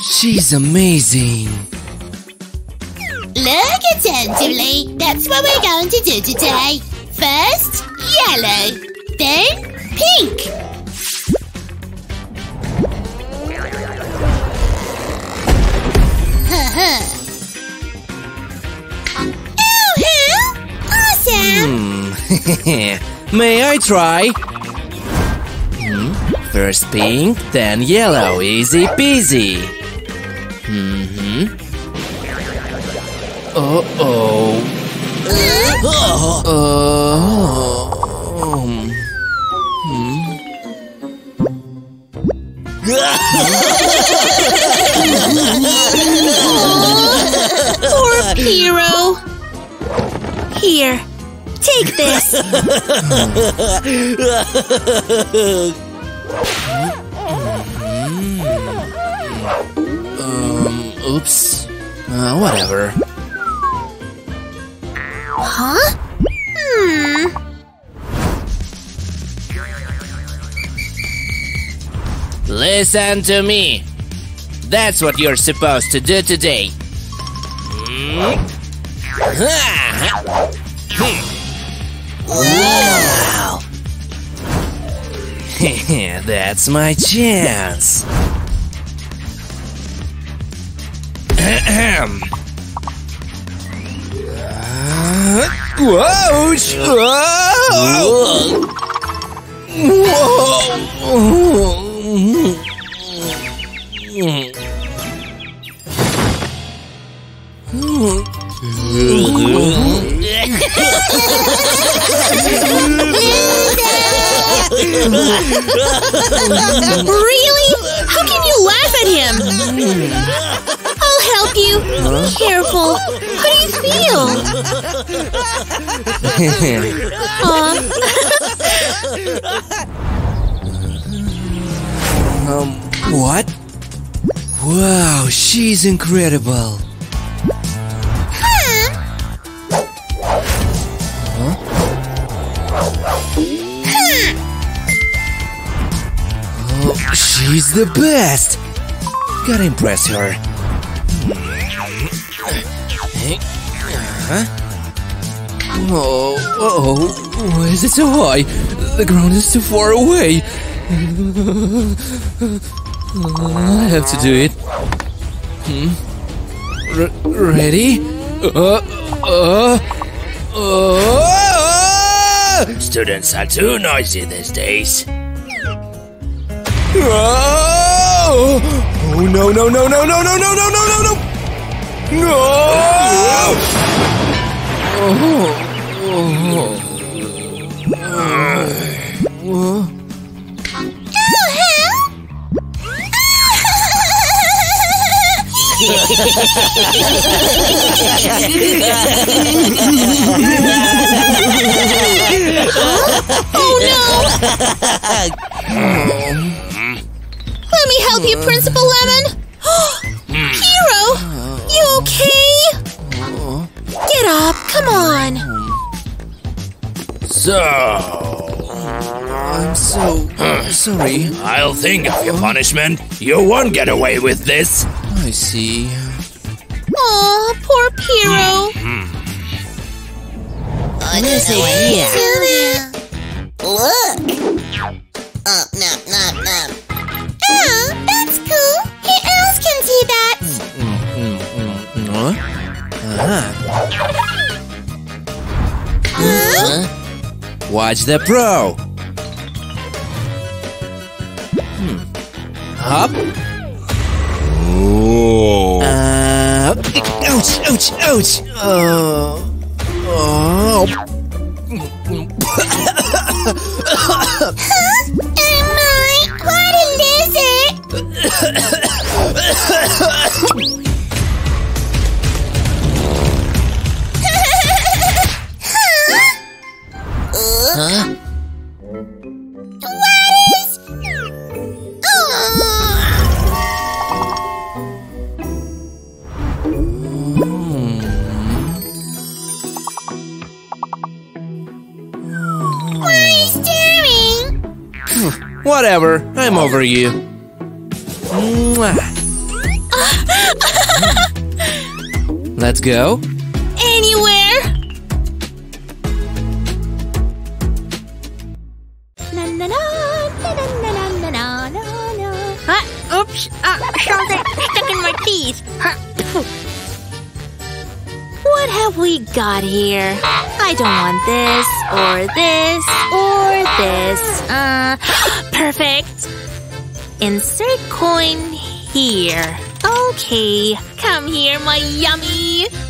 She's amazing. Look attentively. That's what we're going to do today. First, yellow. Then, pink. Awesome! Hmm. May I try? Hmm, First pink, then yellow. Easy peasy. Mm-hmm. Uh-oh. Uh, um, Poor Piero. Here, take this. um, oops. Uh, whatever. Huh? Hmm. Listen to me. That's what you're supposed to do today. Hmm? Wow! That's my chance. Ahem. Uh, Whoa! Whoa! Um, what? Wow, she's incredible. Oh, she's the best. Gotta impress her. Huh? Oh, oh, why is it so high? The ground is too far away. I have to do it. Hmm? R- ready? Uh, uh, uh, Students are too noisy these days. Oh, oh no, no, no, no, no, no, no, no, no, no, no! No! Oh, oh, oh. No! Let me help you, Principal Lemon. Hero, you okay? Get up, come on. So, I'm so sorry. I'll think of your punishment. You won't get away with this. I see. Aw, poor Piero. Look. Oh, no, no, no. Oh, that's cool. Who else can see that? Huh? Uh-huh. Huh? Watch the pro. Hmm. Up. Oh. Uh, ouch, ouch, ouch. Uh, oh. Am I quite a lizard? over you. Let's go. Anywhere. Uh, oops. Uh, Something stuck in my teeth. Uh, what have we got here? I don't want this, or this, or this. Uh, perfect. Insert coin here. Okay, come here, my yummy.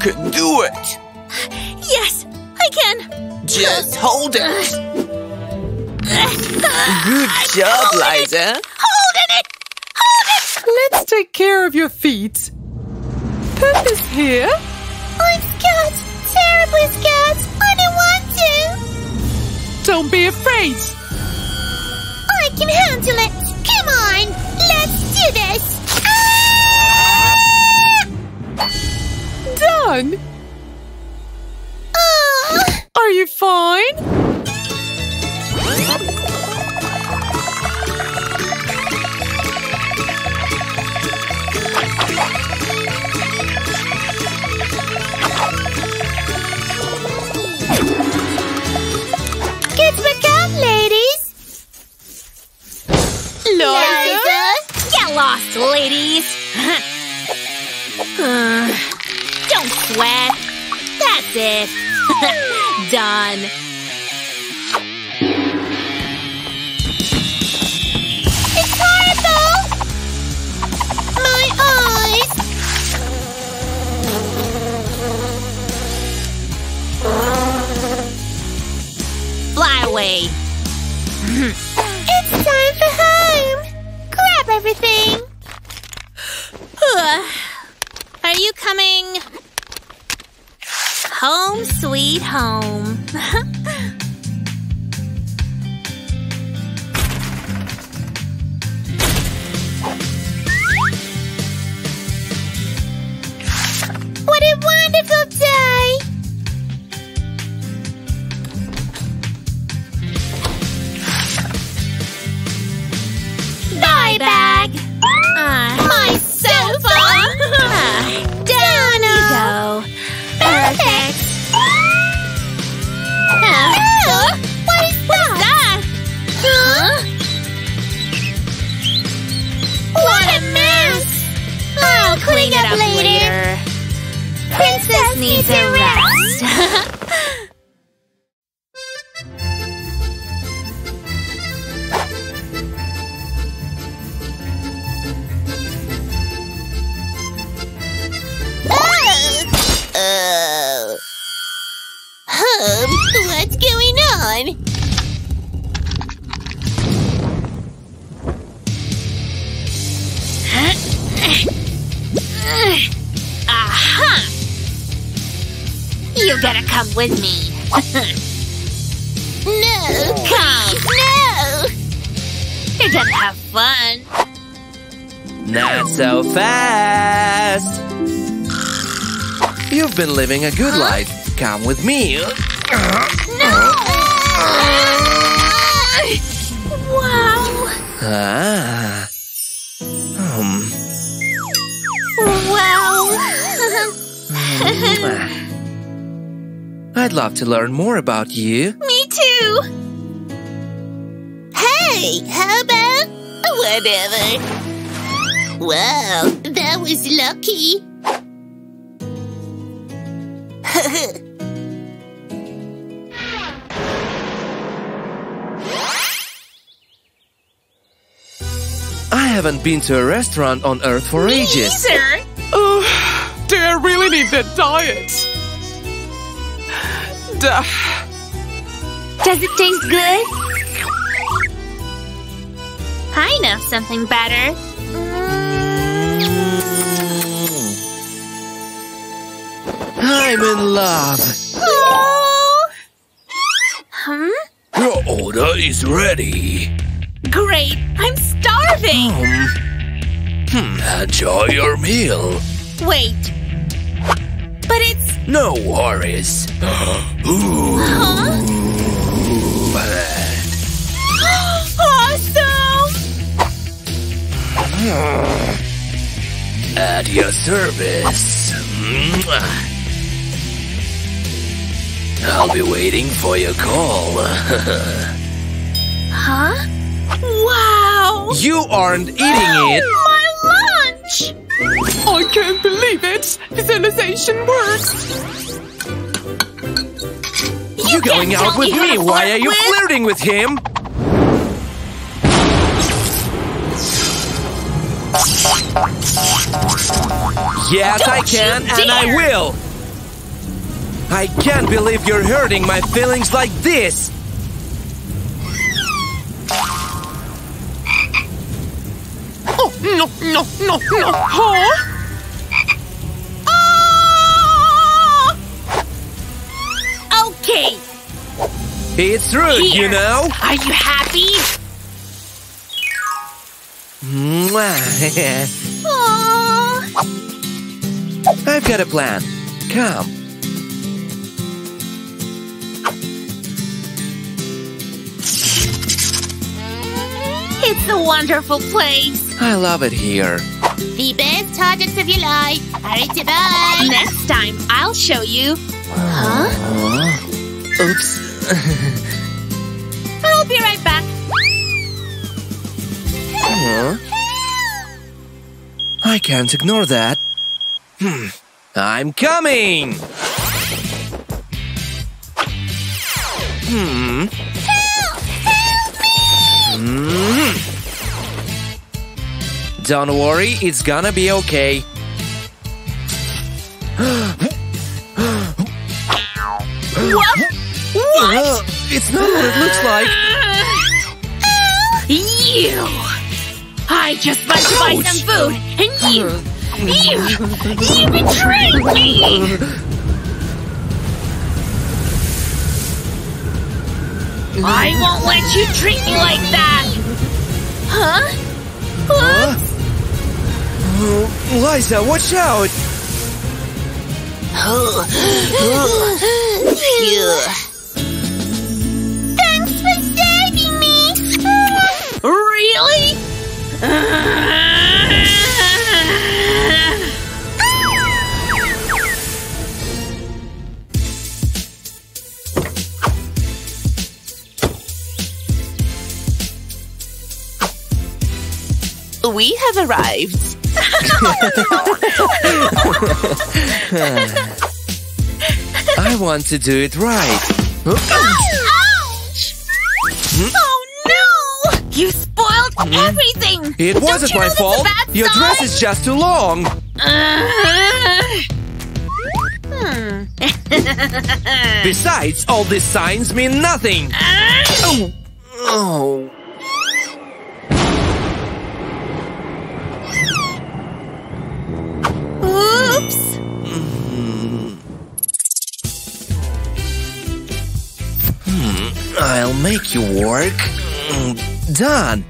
Can do it! yes, I can. Just hold it! Good job, Liza! Holding it! Hold it! Let's take care of your feet. Pep is here. I'm scared. Terribly scared. I don't want to. Don't be afraid. I can handle it. Come on. Let's do this. Ah! Done. Oh. Are you fine? Done. It's horrible. My eyes. Fly away. 啊哈 You gotta come with me. No. Come. No. We're gonna have fun. Not so fast. You've been living a good life. Come with me. No! Wow. Ah. Um. Wow. I'd love to learn more about you. Me too. Hey, how about whatever? Wow, that was lucky. I haven't been to a restaurant on Earth for ages. Sir. Oh, do I really need that diet? Duh. Does it taste good? I know something better. I'm in love. Hmm? Your order is ready. Great. I'm starving. Hmm. Enjoy your meal. Wait. But it's No worries. awesome. At your service. I'll be waiting for your call. Huh? Wow. You aren't eating it. My lunch. I can't believe it. Visualization works. You're going out with me who me. to Why are you with. flirting with him? Yes, I Don't you can, and I will. I can't believe you're hurting my feelings like this. No, no, no, no. Huh? Ah! Okay. It's rude, you know. Are you happy? Mwah. I've got a plan. Come. It's a wonderful place. I love it here. the best targets of your life are to buy. Next time, I'll show you. Huh? Oops. I'll be right back. Huh? I can't ignore that. Hmm. I'm coming! Hmm. Don't worry, it's gonna be okay. What? Uh, it's not what it looks like. You! I just went to buy some food, and you, you, you betrayed me! I won't let you treat me like that! Huh? Oops. Uh, Liza, watch out! Oh. Thanks for saving me. Really? We have arrived. I want to do it right. Ouch! Oh no! You spoiled everything! It Don't wasn't my fault. Your dress is just too long. Hmm. Besides, all these signs mean nothing. Oh. Oh. Make you work. Mm, Done.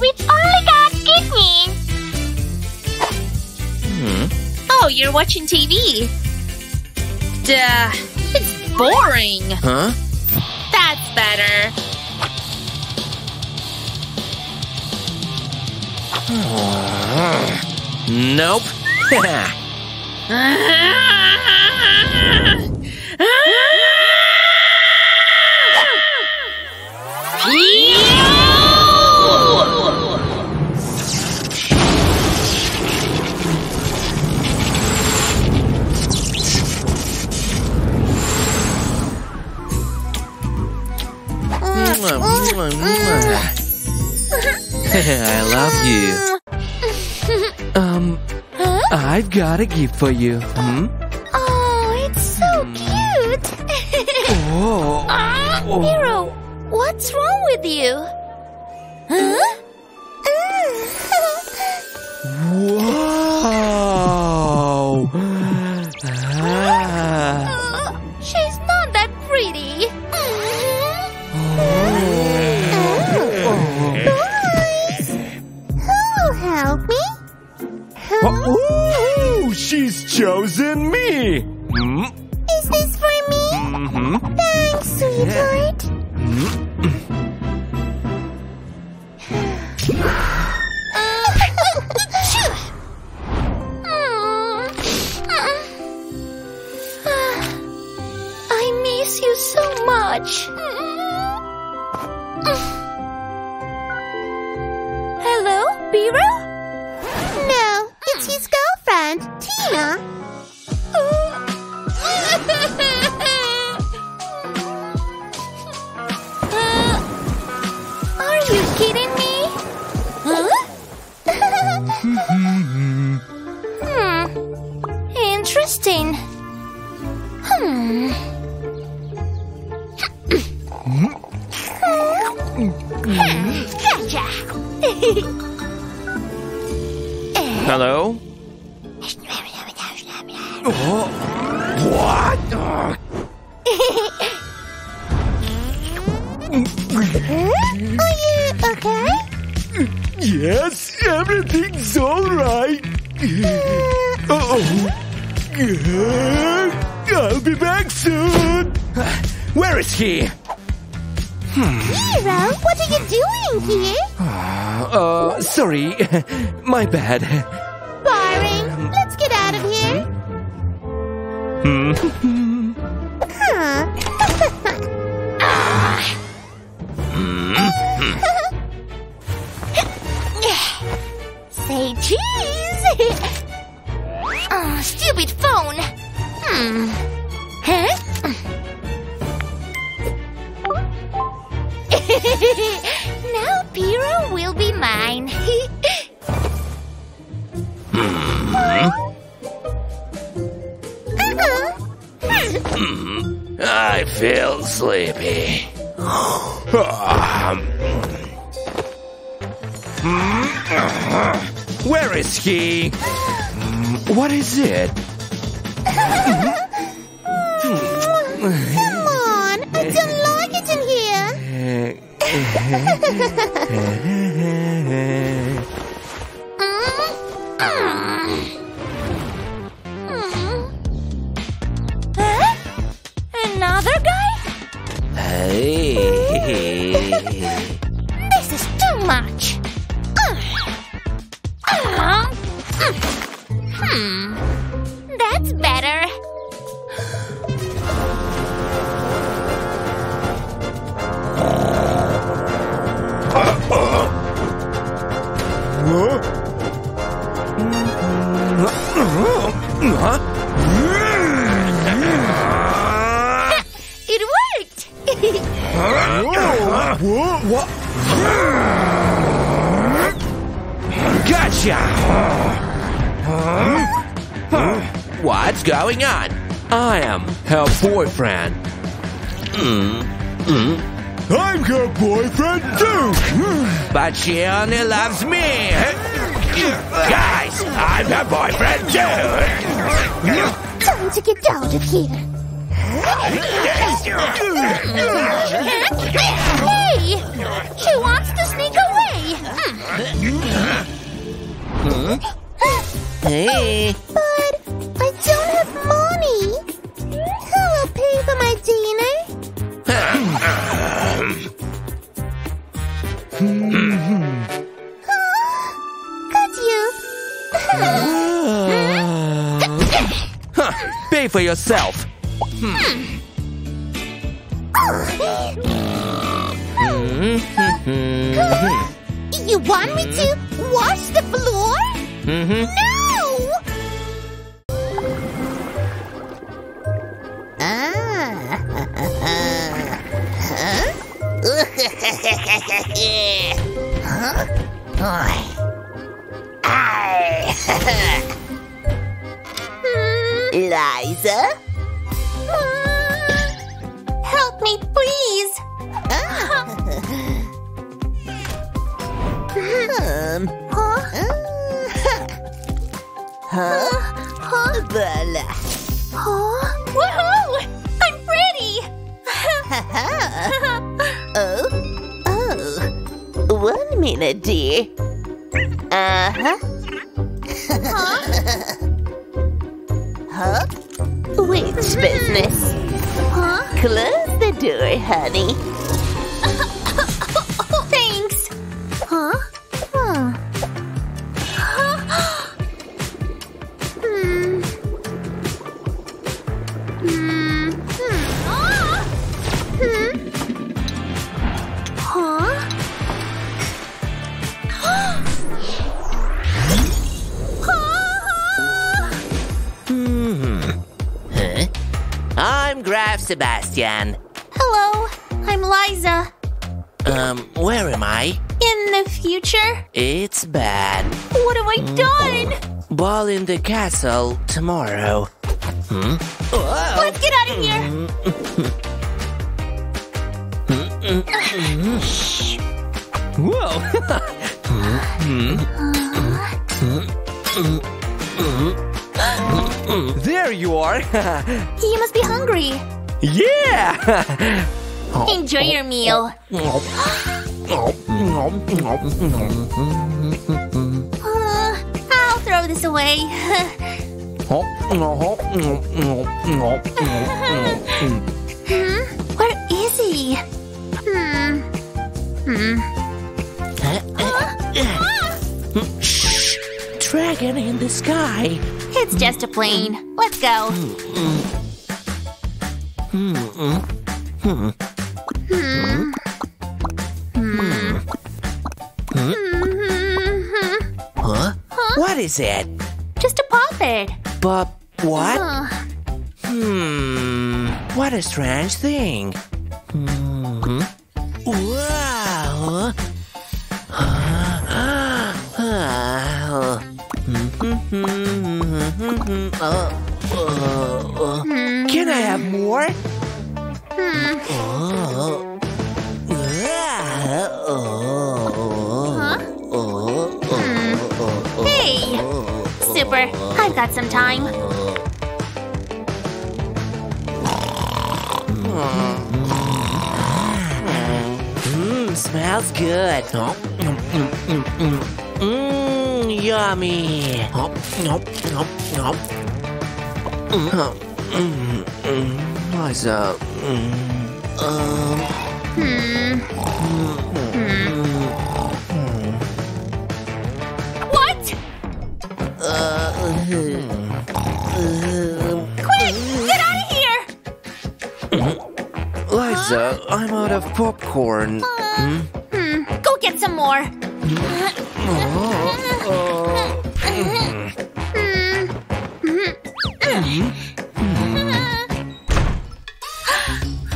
with only got God's kidney. Oh, you're watching TV. Duh, it's boring. Huh? That's better. Nope. I love you. Um, I've got a gift for you. Hmm? Oh, it's so cute. Oh. Ah, Hero, what's wrong with you? Okay? Yes, everything's all right. Uh-oh. I'll be back soon. Where is he? Hero, what are you doing here? Uh, sorry. My bad. Boring. Let's get out of here. Huh. oh, stupid phone. Hmm. Huh? now Piero will be mine. Hmm. Hmm. I feel sleepy. Ah. Is he? Mm, what is it? Come on. I don't like it in here. Eh, eh, eh, her boyfriend. I'm her boyfriend too. But she only loves me. Guys, I'm her boyfriend too. Time to get out of here. Hey! She wants to sneak away. Hmm. Hey. For yourself. You want me to wash the floor? Mm-hmm. No! Me, please. Um, Voila. Woohoo! I'm ready. Oh, oh. One minute, dear. Uh-huh. huh? Huh? Which business? Huh? Close door, honey. Thanks. Huh? Hmm. Hmm. Ah! Hmm. Huh? I'm Graf Sebastian. Hello, I'm Liza. Um, where am I? In the future? It's bad. What have I mm. done? Ball in the castle tomorrow. Hmm? Let's get out of here. Whoa. there you are. You must be hungry. Yeah. Enjoy your meal. Uh, I'll throw this away. Hmm? Where is he? Hmm. Hmm. Shh! Dragon in the sky. It's just a plane. Let's go. Huh? What is it? Just a puppet. But what? Uh, Hmm. What a strange thing. Hmm. Wow. Can I have more? I've got some time. Mmm, smells good. Mmm, yummy. Mm, Liza, mm, um, Hmm. Liza, I'm out of popcorn. Hmm. hmm? Go get some more.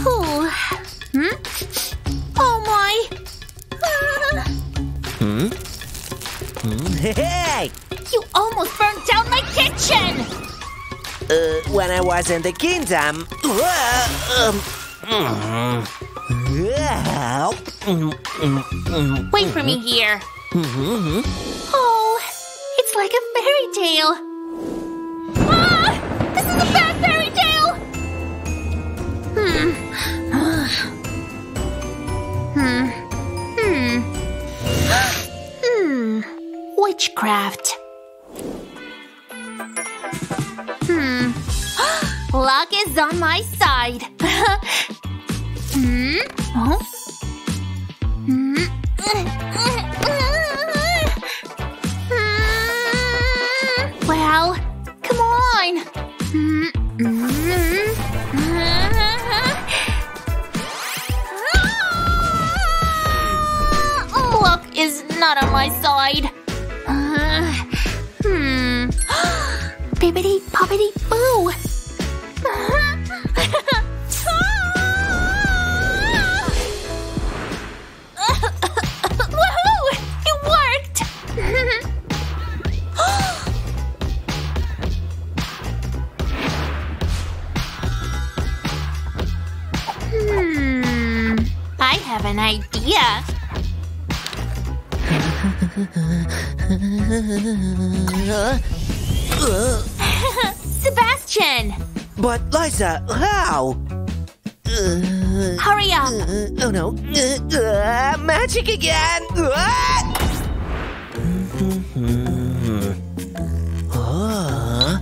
Ooh. Hmm? Oh my! Hey! You almost burnt down my kitchen! Uh, when I was in the kingdom. Uh, um, Wait for me here. Oh, it's like a fairy tale. Ah! This is a bad fairy tale! Hmm. Hmm. Hmm. Hmm. witchcraft. Hmm. Luck is on my side. hmm? Huh? Sebastian! But Liza, how? Uh, Hurry up! uh, oh no. Uh, uh, magic again! Hmm. Uh,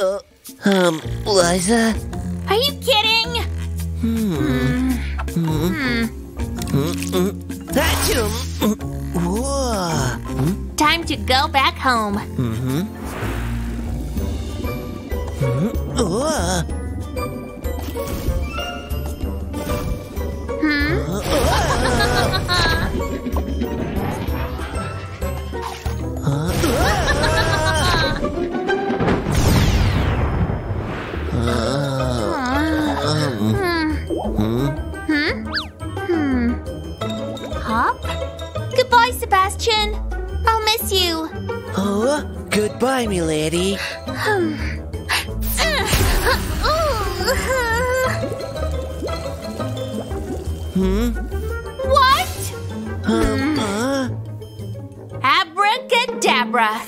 uh, um, Liza? Are you kidding? Achoo! Whoa. Time to go back home. hmm Hop? Goodbye, Sebastian. I'll miss you. Oh, goodbye, milady. What? Um, uh, Abracadabra.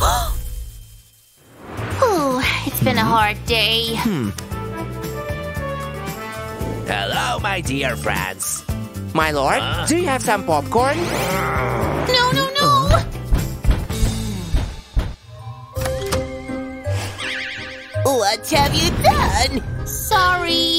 Ooh, it's been a hard day. Hmm. Hello, my dear friends. My lord, do you have some popcorn? What have you done? Sorry.